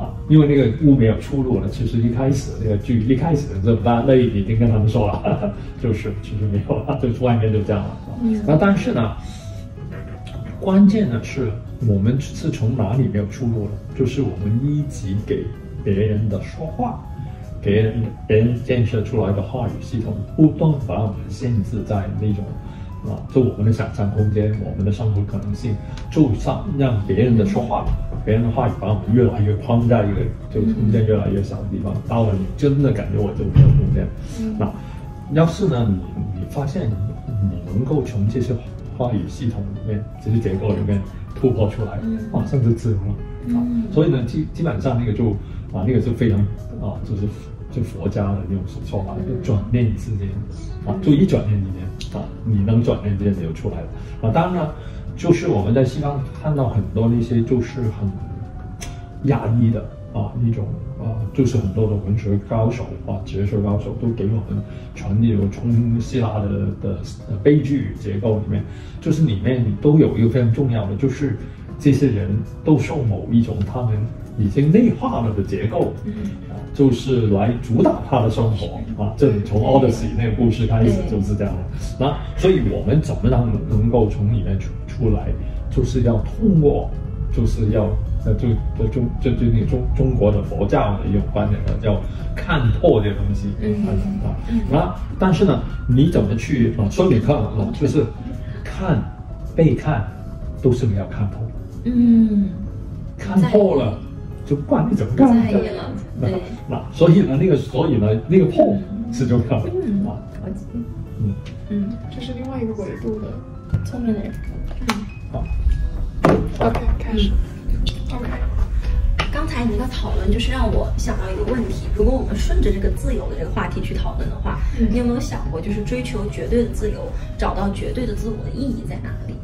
啊，因为那个屋没有出路了。其实一开始那个剧一开始这班那已经跟他们说了，就是其实没有了，就外面就这样了。嗯那但是呢，关键的是我们是从哪里没有出路了？就是我们一级给别人的说话，别人别人建设出来的话语系统，不断把我们限制在那种。啊，就我们的想象空间，我们的生活可能性，就让让别人的说话，别人的话语把我们越来越框在一个就空间越来越小的地方，到了你真的感觉我就没有空间。那要是呢，你你发现你能够从这些话语系统里面、这些结构里面突破出来，啊，甚至自由了。啊，所以呢，基基本上那个就啊，那个是非常啊，就是。就佛家的那种说法，就转念之间，啊，就一转念之间，啊，你能转念之间你就出来了，啊，当然了，就是我们在西方看到很多那些就是很压抑的啊一种啊，就是很多的文学高手啊，哲学高手都给我们传递了从希腊的的悲剧结构里面，就是里面都有一个非常重要的，就是这些人都受某一种他们已经内化了的结构。啊就是来主导他的生活啊！这里从 Odyssey 那个故事开始就是这样的。那所以我们怎么样能够从里面出出来？就是要通过，就是要呃，就就中就就那中中国的佛教的一种观点呢，叫看破这东西嗯啊。那但是呢，你怎么去啊？说你看啊，就是看被看都是没有看破。嗯，看破了。就不管你怎么干，那那所以呢，那个所以呢，那个破是重要的啊。嗯嗯，这是另外一个维度的聪明的人。嗯，好。OK，开始。OK。刚才你的讨论就是让我想到一个问题：如果我们顺着这个自由的这个话题去讨论的话，你有没有想过，就是追求绝对的自由，找到绝对的自我的意义在哪里？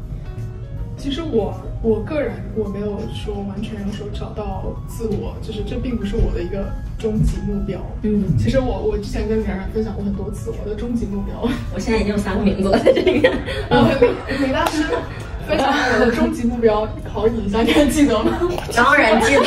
其实我我个人我没有说完全说找到自我，就是这并不是我的一个终极目标。嗯，其实我我之前跟冉冉分享过很多次我的终极目标。我现在已经有三个名字了在这里面。李李大师分享我的终极目标，考你一下，你还记得吗？当然记得。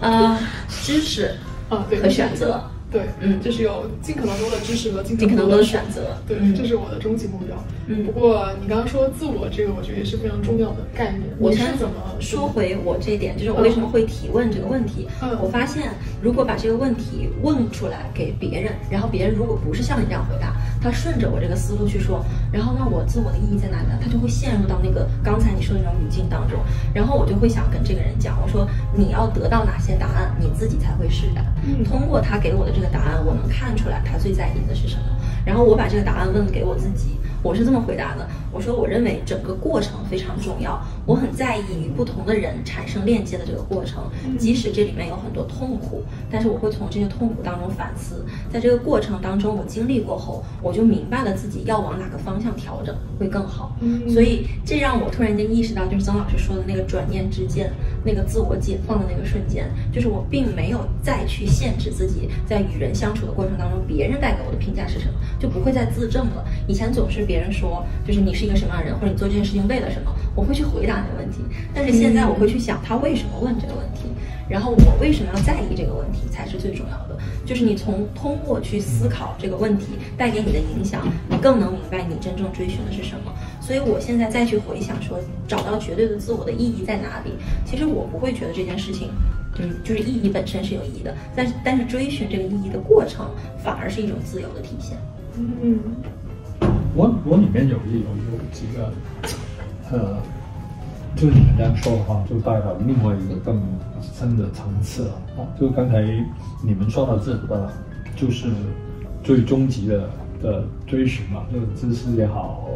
嗯，知识啊，对，和选择。对，嗯，就是有尽可能多的知识和尽可能多的选择，对，这是我的终极目标。嗯，不过你刚刚说自我这个，我觉得也是非常重要的概念。我先怎么说回我这一点，就是我为什么会提问这个问题？嗯，我发现如果把这个问题问出来给别人，然后别人如果不是像你这样回答，他顺着我这个思路去说，然后那我自我的意义在哪里呢？他就会陷入到那个刚才你说的那种语境当中，然后我就会想跟这个人讲，我说你要得到哪些答案，你自己才会释然。嗯，通过他给我的这。的答案，我能看出来他最在意的是什么。然后我把这个答案问给我自己，我是这么回答的：我说我认为整个过程非常重要，我很在意与不同的人产生链接的这个过程，即使这里面有很多痛苦，但是我会从这些痛苦当中反思，在这个过程当中我经历过后，我就明白了自己要往哪个方向调整会更好。所以这让我突然间意识到，就是曾老师说的那个转念之间，那个自我解放的那个瞬间，就是我并没有再去限制自己在与人相处的过程当中，别人带给我的评价是什么。就不会再自证了。以前总是别人说，就是你是一个什么样的人，或者你做这件事情为了什么，我会去回答你的问题。但是现在我会去想他为什么问这个问题，然后我为什么要在意这个问题才是最重要的。就是你从通过去思考这个问题带给你的影响，你更能明白你真正追寻的是什么。所以我现在再去回想说，找到绝对的自我的意义在哪里？其实我不会觉得这件事情，嗯就是意义本身是有意义的，但是但是追寻这个意义的过程，反而是一种自由的体现。嗯，我我里面有一有有几个，呃，就是你们这样说的话，就带到另外一个更深的层次了啊。就刚才你们说到这个，就是最终极的的追寻嘛，就是知识也好，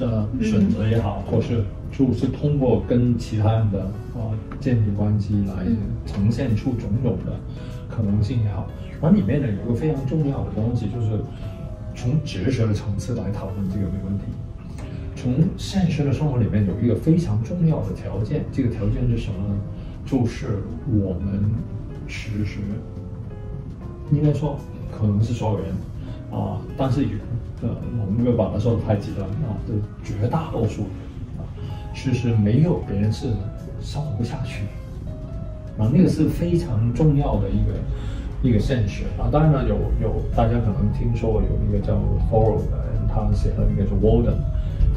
呃，选择也好，或是就是通过跟其他人的啊建立关系来呈现出种种的可能性也好。然后里面呢有一个非常重要的东西，就是从哲学的层次来讨论这个没问题。从现实的生活里面有一个非常重要的条件，这个条件是什么呢？就是我们其实应该说可能是所有人啊，但是也呃，我们没有把它说的太极端啊，就绝大多数人啊，其实没有别人是生活不下去的啊，那个是非常重要的一个一个现实啊。当然了，有有大家可能听说过有一个叫 Thoreau 的人，他写了一个叫 Walden。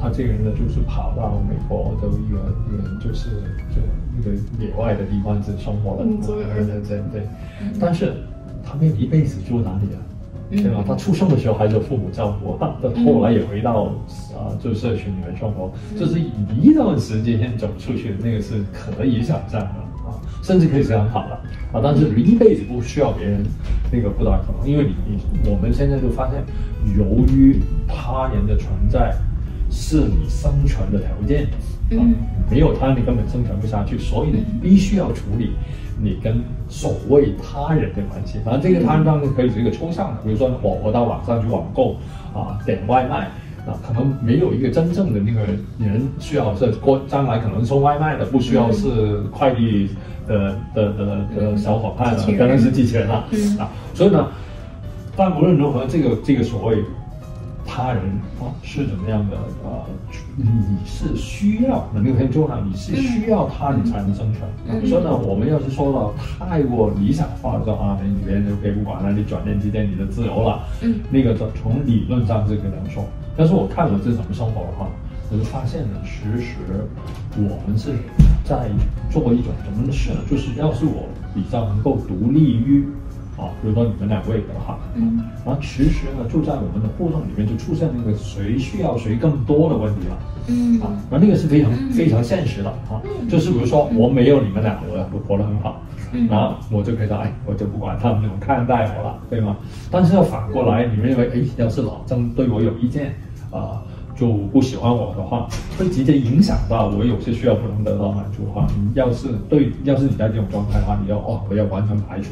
他这个人呢，就是跑到美国的一个一个就是就一个野外的地方去生活了，对对对。但是他没有一辈子住哪里啊，对吧？他出生的时候还是有父母照顾，他后来也回到啊，就社区里面生活，就是一段时间走出去，那个是可以想象的啊，甚至可以这样好了啊。但是你一辈子不需要别人，那个不大可能，因为你你我们现在就发现，由于他人的存在。是你生存的条件，啊，没有他你根本生存不下去，所以你必须要处理你跟所谓他人的关系。反正这个他人当然可以是一个抽象的，比如说我我到网上去网购啊，点外卖啊，可能没有一个真正的那个人需要是过将来可能送外卖的，不需要是快递的的的的小伙伴了，当然是机器人了啊。所以呢，但无论如何，这个这个所谓。他人啊是怎么样的啊？你是需要，那个很重要，你是需要他，你才能生存。所以呢，我们要是说到太过理想化的说啊，你别人就可以不管了，你转念即见你的自由了。嗯，那个从理论上是这样说，但是我看了这种生活的话，我就发现呢，其实我们是在做一种什么事呢？就是要是我比较能够独立于。啊，比如说你们两位的话，嗯，然后其实呢，就在我们的互动里面就出现那个谁需要谁更多的问题了，嗯，啊，那那个是非常非常现实的啊，就是比如说我没有你们俩，我活得很好，然后我就可以说，哎，我就不管他们怎么看待我了，对吗？但是要反过来，你们认为，哎，要是老郑对我有意见，啊，就不喜欢我的话，会 直接影响到我有些需要不能得到满足的话，你要是对，要是你在这种状态的话，你要哦，我要完全排除。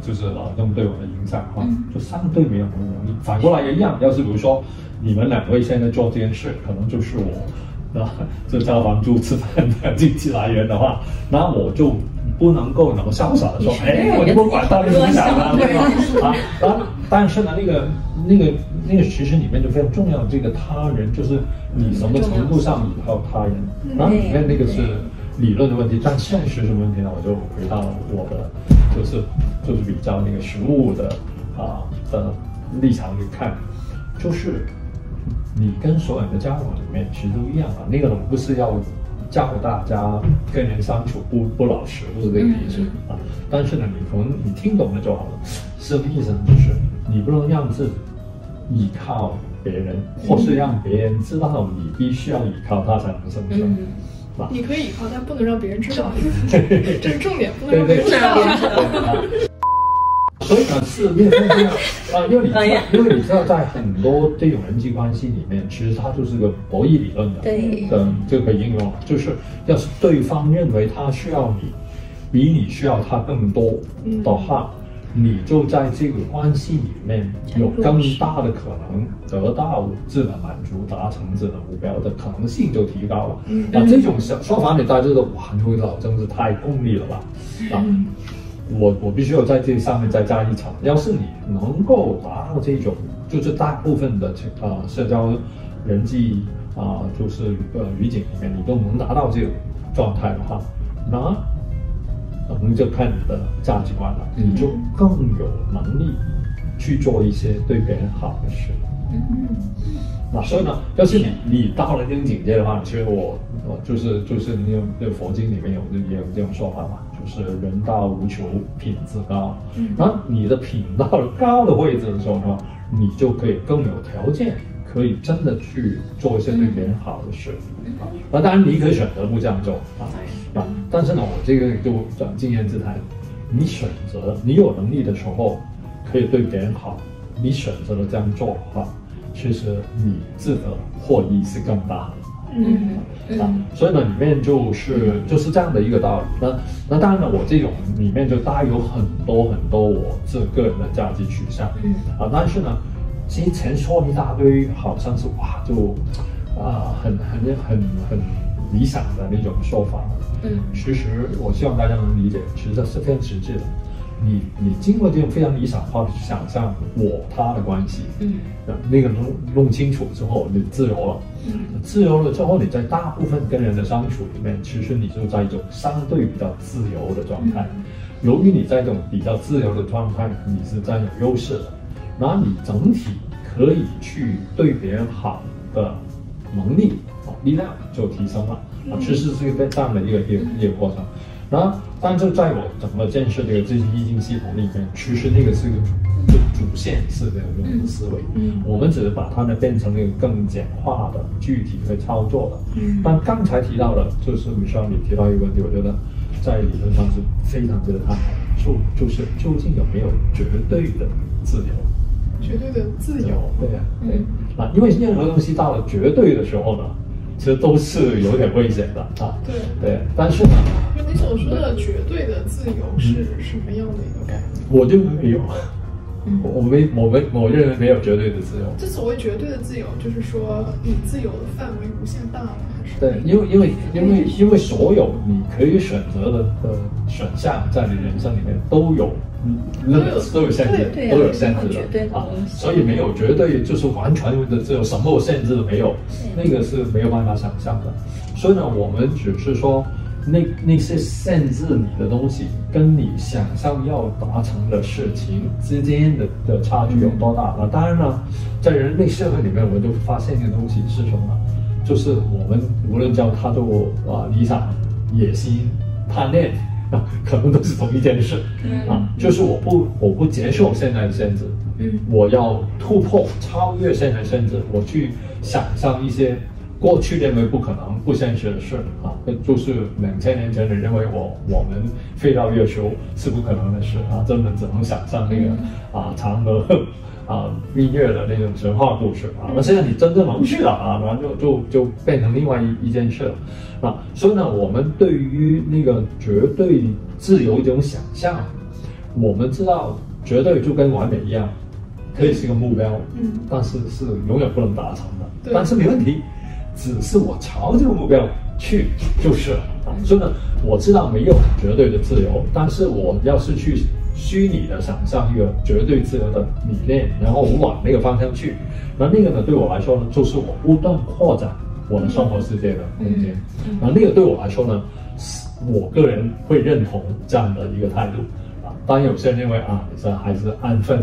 就是老郑对我的影响哈，就相对没有那么容易。反过来也一样，要是比如说你们两位现在做这件事，可能就是我啊，这交房租吃饭的经济来源的话，那我就不能够那么潇洒的说，哎，我就不管他的影响了，对吧？啊，但但是呢，那个那个那个其实里面就非常重要的这个他人，就是你什么程度上依靠他人，然后里面那个是理论的问题，但现实什么问题呢？我就回到我的。就是就是比较那个实物的啊的立场去看，就是你跟所有人的交往里面其实都一样啊。那个不是要教大家跟人相处不不老实，不是这个意思啊。但是呢，你从你听懂了就好了。什么意思呢？就是你不能让自己依靠别人，或是让别人知道你必须要依靠他才能生存。你可以依靠，但不能让别人知道，这是重点，不能让别人知道。所以呢，是面对这样啊，因为你知道，因为你知道，在很多这种人际关系里面，其实它就是个博弈理论的，对，的这个应用，就是要是对方认为他需要你，比你需要他更多的话。你就在这个关系里面有更大的可能得到自我满足、达成自己的目标的可能性就提高了。啊，这种说说法你大家觉得哇，你老真是太功利了吧？啊，我我必须要在这上面再加一层。要是你能够达到这种就是大部分的情啊社交人际啊，就是呃语境里面，你都能达到这种状态的话，那可能就看你的价值观了，你就更有能力去做一些对别人好的事。嗯那所以呢，要是你你到了那种境界的话，其实我我就是就是那种那佛经里面有也有这种说法嘛，就是人到无求，品自高。嗯然后你的品到了高的位置的时候呢，你就可以更有条件，可以真的去做一些对别人好的事。啊，那当然你可以选择不这样做啊啊，但是呢，我这个就讲经验之谈，你选择你有能力的时候，可以对别人好，你选择了这样做的话，其实你自个获益是更大的。嗯啊，所以呢，里面就是就是这样的一个道理。那那当然了，我这种里面就带有很多很多我自个人的价值取向。嗯啊，但是呢，之前说一大堆，好像是哇，就啊很很很很理想的那种说法。嗯其实我希望大家能理解，其实这是非常实际的。你你经过这种非常理想化的想象我他的关系，嗯呃那个弄弄清楚之后，你自由了。嗯自由了之后，你在大部分跟人的相处里面，其实你就在一种相对比较自由的状态。由于你在一种比较自由的状态，你是占有优势的，然后你整体可以去对别人好的能力啊力量就提升了啊，其实是一个这样的一个一个一个过程。然后，但是在我整个建设这个这些易经系统里面，其实那个是一个主主线式的这种思维，嗯我们只是把它呢变成一个更简化的、具体的操作的。嗯但刚才提到的，就是米少你提到一个问题，我觉得在理论上是非常值得探讨的，就就是究竟有没有绝对的自由？绝对的自由。对呀、对嗯啊，因为任何东西到了绝对的时候呢，其实都是有点危险的啊。对对，但是呢，就你所说的绝对的自由是什么样的一个概念？我就没有，嗯我我没我没我认为没有绝对的自由。这所谓绝对的自由，就是说你自由的范围无限大吗？还是对，因为因为因为因为所有你可以选择的的选项，在你人生里面都有嗯 limits 都有限制，都有限制的啊所以没有绝对就是完全的这种，什么限制都没有，那个是没有办法想象的。所以呢，我们只是说那那些限制你的东西，跟你想象要达成的事情之间的的差距有多大？那当然了，在人类社会里面，我们就发现一个东西是什么呢？就是我们无论叫它做啊理想、野心、贪恋啊，可能都是同一件事。啊，就是我不我不接受现在的限制，嗯。我要突破、超越现在的限制，我去想象一些过去认为不可能、不现实的事啊，就是两千年前人认为我我们飞到月球是不可能的事。啊，真的只能想象那个啊嫦娥啊蜜月的那种神话故事啊。那现在你真正能去了啊，然后就就就变成另外一一件事了啊。所以呢，我们对于那个绝对自由一种想象，我们知道绝对就跟完美一样，可以是一个目标，嗯但是是永远不能达成的。对但是没问题，只是我朝这个目标去就是了啊。所以呢，我知道没有绝对的自由，但是我要是去虚拟的想象一个绝对自由的理念，然后我往那个方向去，那那个呢，对我来说呢，就是我不断扩展我的生活世界的空间。那那个对我来说呢，是我个人会认同这样的一个态度。啊，当然有些人认为啊，这还是安分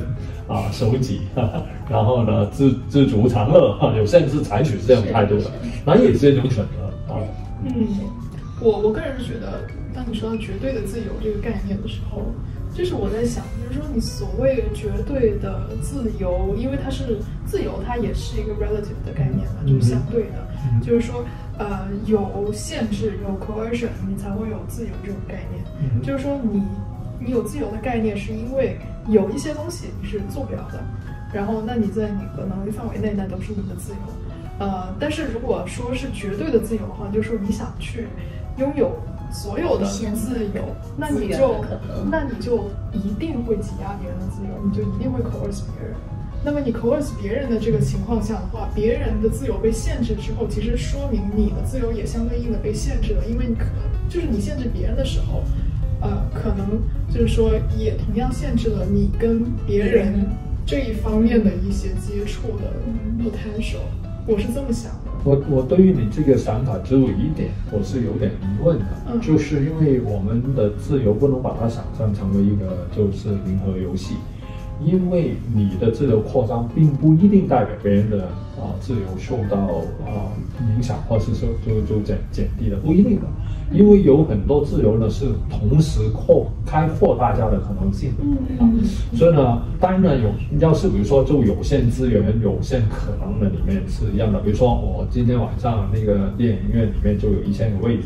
啊，守己，哈哈然后呢知知足常乐，哈，有些人是采取这种态度的，那也是一种选择啊。嗯，我我个人是觉得，当你说到绝对的自由这个概念的时候，就是我在想，就是说你所谓绝对的自由，因为它是自由，它也是一个 relative 的概念嘛，就是相对的，嗯就是说，呃，有限制，有 coercion，你才会有自由这种概念。嗯就是说你你有自由的概念，是因为有一些东西你是做不了的，然后那你在你的能力范围内，那都是你的自由。呃，但是如果说是绝对的自由的话，就是说你想去拥有所有的自由，那你就那你就一定会挤压别人的自由，你就一定会 coerce 别人。那么你 coerce 别人的这个情况下的话，别人的自由被限制之后，其实说明你的自由也相对应的被限制了，因为你可就是你限制别人的时候，呃，可能就是说也同样限制了你跟别人这一方面的一些接触的 potential，我是这么想的。我我对于你这个想法只有一点，我是有点疑问的，嗯。就是因为我们的自由不能把它想象成为一个就是零和游戏，因为你的自由扩张并不一定代表别人的啊、自由受到啊、影响，或是说就就减减低的，不一定的，因为有很多自由呢是同时扩开阔大家的可能性啊，所以呢，当然呢，有要是比如说就有限资源、有限可能的里面是一样的。比如说我今天晚上那个电影院里面就有一千个位置，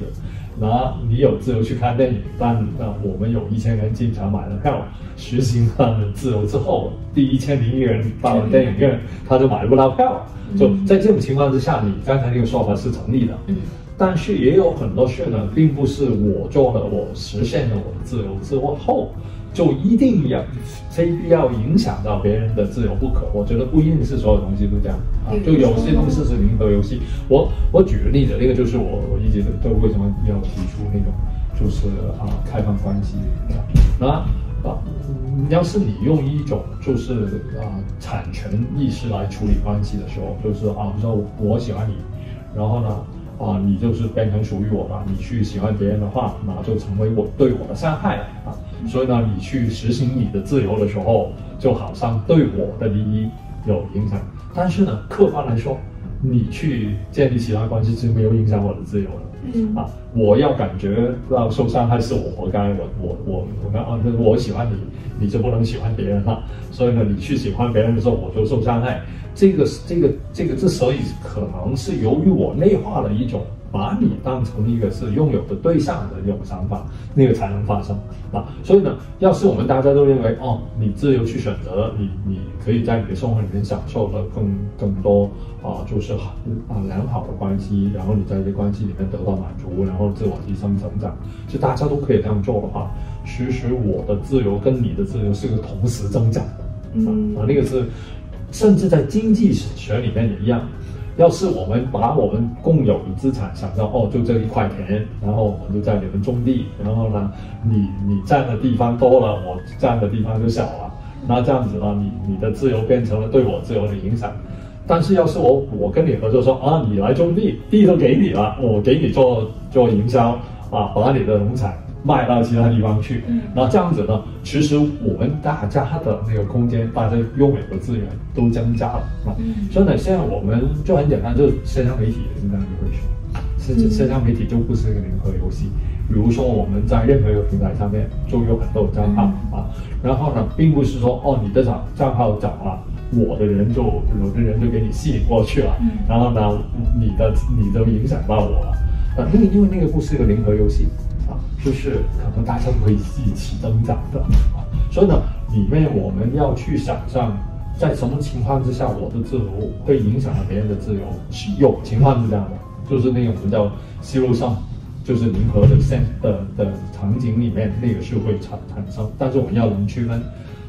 那你有自由去看电影，但那我们有一千人进场买了票，实行了自由之后，第一千零一个人到了电影院，他就买不到票。就在这种情况之下，你刚才那个说法是成立的。嗯但是也有很多事呢，并不是我做了，我实现了我的自由之后，就一定要非必要影响到别人的自由不可。我觉得不一定是所有东西都这样啊，就有些东西是零和游戏。我我举个例子，那个就是我我一直都为什么要提出那种就是啊开放关系啊，那啊，嗯要是你用一种就是啊产权意识来处理关系的时候，就是啊，比如说我喜欢你，然后呢，啊，你就是变成属于我了，你去喜欢别人的话，那就成为我对我的伤害啊。所以呢，你去实行你的自由的时候，就好像对我的利益有影响。但是呢，客观来说，你去建立其他关系是没有影响我的自由的。嗯啊，我要感觉到受伤害是我活该，我我我我刚啊，就是我喜欢你，你就不能喜欢别人了。所以呢，你去喜欢别人的时候，我就受伤害。这个这个这个之所以可能是由于我内化了一种把你当成一个是拥有的对象的那种想法，那个才能发生啊。所以呢，要是我们大家都认为哦，你自由去选择，你你可以在你的生活里面享受的更更多啊，就是好啊良好的关系，然后你在这关系里面得到满足，然后自我提升成长，就大家都可以这样做的话，其实我的自由跟你的自由是个同时增长的。啊，那个是，甚至在经济学里面也一样。要是我们把我们共有的资产想到哦，就这一块田，然后我们就在里面种地，然后呢，你你占的地方多了，我占的地方就小了，那这样子呢，你你的自由变成了对我自由的影响。但是要是我我跟你合作说啊，你来种地，地都给你了，我给你做做营销啊，把你的农产卖到其他地方去。嗯那这样子呢，其实我们大家的那个空间，大家拥有的资源都增加了啊。嗯所以呢，现在我们就很简单，就是社交媒体也是这样一回事。是嗯社交媒体就不是一个零和游戏。比如说我们在任何一个平台上面就有很多账号、啊，然后呢，并不是说哦你的账账号涨了，我的人就有的人就给你吸引过去了，嗯然后呢，你的你都影响到我了。啊，那个因为那个不是一个零和游戏啊，就是可能大家都可以一起增长的啊，所以呢，里面我们要去想象，在什么情况之下我的自由会影响到别人的自由，有情况是这样的，就是那个我们叫吸入上，就是零和的现的的场景里面，那个是会产产生，但是我们要能区分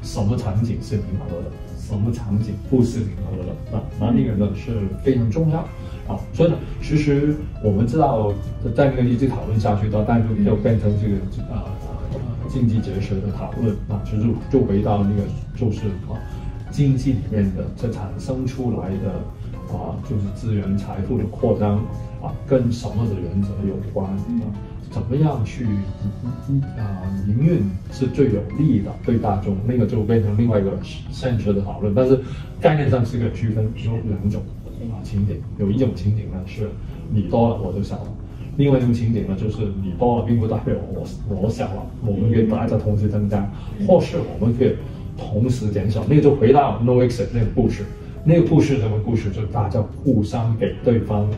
什么场景是零和的，什么场景不是零和的，啊，那那个呢是非常重要。啊，所以呢，其实我们知道，在那个一直讨论下去，到但就就变成这个呃呃经济哲学的讨论啊，就是就回到那个就是啊经济里面的这产生出来的啊就是资源财富的扩张啊，跟什么的原则有关啊？怎么样去啊营运是最有利的对大众？那个就变成另外一个现实的讨论，但是概念上是个区分，有两种。啊情景，有一种情景呢是你多了我就少了，另外一种情景呢就是你多了并不代表我我少了，我们可以大家同时增加，或是我们可以同时减少，那个就回到 no exit 那个故事，那个故事什么故事？就是大家互相给对方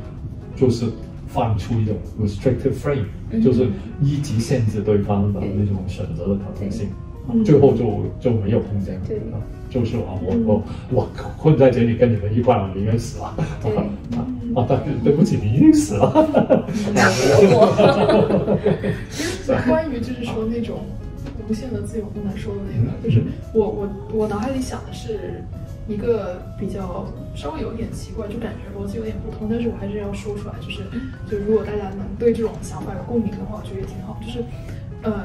就是放出一种 restrictive frame，、就是一级限制对方的那种选择的可能性。最后就就没有空间了，就是啊，我我我困在这里跟你们一块，我宁愿死了，对 啊！但是对不起，你已经死了，其实关于就是说那种无限的自由，不能说的那个，就是我我我脑海里想的是一个比较稍微有点奇怪，就感觉逻辑有点不通，但是我还是要说出来，就是就如果大家能对这种想法有共鸣的话，我觉得也挺好。就是呃，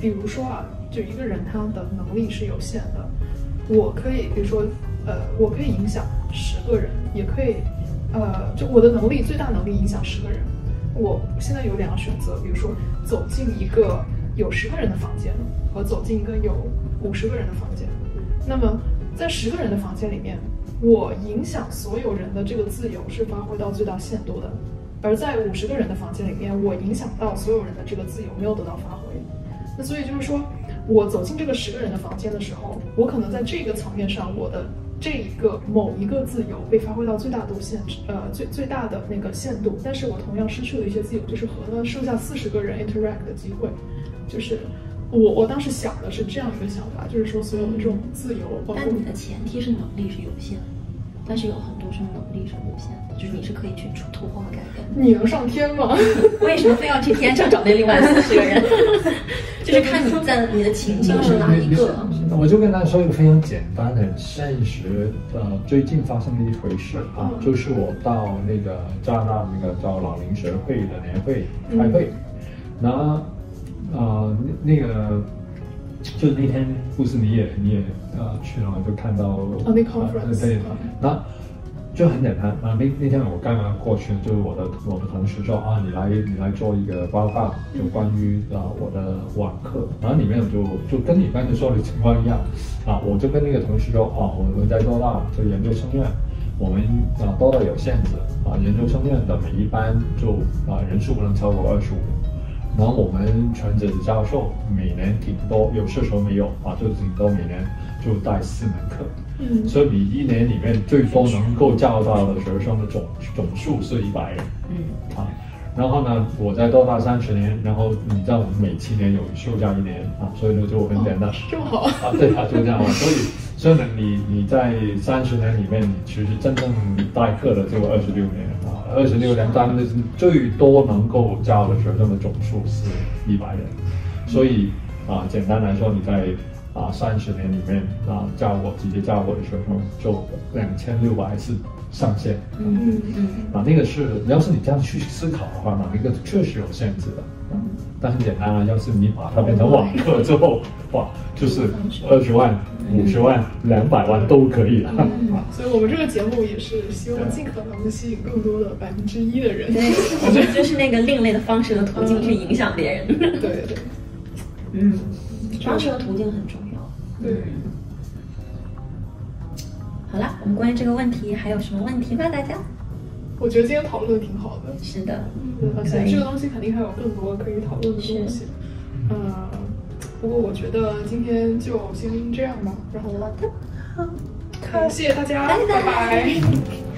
比如说啊，就一个人他的能力是有限的，我可以，比如说，呃，我可以影响十个人，也可以，呃，就我的能力最大能力影响十个人。我现在有两个选择，比如说走进一个有十个人的房间，和走进一个有五十个人的房间。那么在十个人的房间里面，我影响所有人的这个自由是发挥到最大限度的。而在五十个人的房间里面，我影响到所有人的这个自由没有得到发挥。那所以就是说，我走进这个十个人的房间的时候，我可能在这个层面上，我的这一个某一个自由被发挥到最大度限制，呃，最最大的那个限度。但是我同样失去了一些自由，就是和那剩下四十个人 interact 的机会。就是我我当时想的是这样一个想法，就是说所有的这种自由，但你的前提是能力是有限的，但是有很多是能力是无限的，就是你是可以去突突破和改变。你能上天吗？为什么非要去天上找那另外四十个人？就是看你在你的情境是哪一个。我就跟大家说一个非常简单、的现实的最近发生的一回事啊，就是我到那个加拿大那个叫老龄学会的年会开会，然后呃那那个就那天不是你也你也呃去了，就看到哦那 conference 对嗯，那。就很简单啊，那那天我刚刚过去，就是我的我的同事说啊，你来你来做一个报告，就关于啊我的网课，然后里面就就跟你刚才说的情况一样，啊，我就跟那个同事说啊，我们在多大就研究生院，我们啊多大有限制啊，研究生院的每一班就啊人数不能超过二十五。然后我们全职的教授每年顶多有些时候没有啊，就顶多每年就带四门课，嗯所以你一年里面最多能够教到的学生的总总数是一百人嗯，啊。然后呢，我在多大三十年，然后你知道我们每七年有休假一年啊，所以呢就很简单。这么好。啊，对啊，就这样啊。所以，所以呢，你你在三十年里面，你其实真正代课的就二十六年啊，二十六人，咱们最多能够教的学生的总数是一百人。所以啊，简单来说，你在啊三十年里面啊教我直接教我的学生就两千六百是上限。嗯嗯啊，那个是，要是你这样去思考的话，那一个确实有限制的。啊但很简单啊，要是你把它变成网课之后，哇，就是二十万、五十万、两百万都可以了。嗯，所以我们这个节目也是希望尽可能的吸引更多的百分之一的人。对，我们就是那个另类的方式和途径去影响别人。对对嗯，方式和途径很重要。对。好了，我们关于这个问题还有什么问题吗？大家？我觉得今天讨论的挺好的，是的，嗯而且这个东西肯定还有更多可以讨论的东西。呃，不过我觉得今天就先这样吧，然后好的，好，谢谢大家，拜拜。拜拜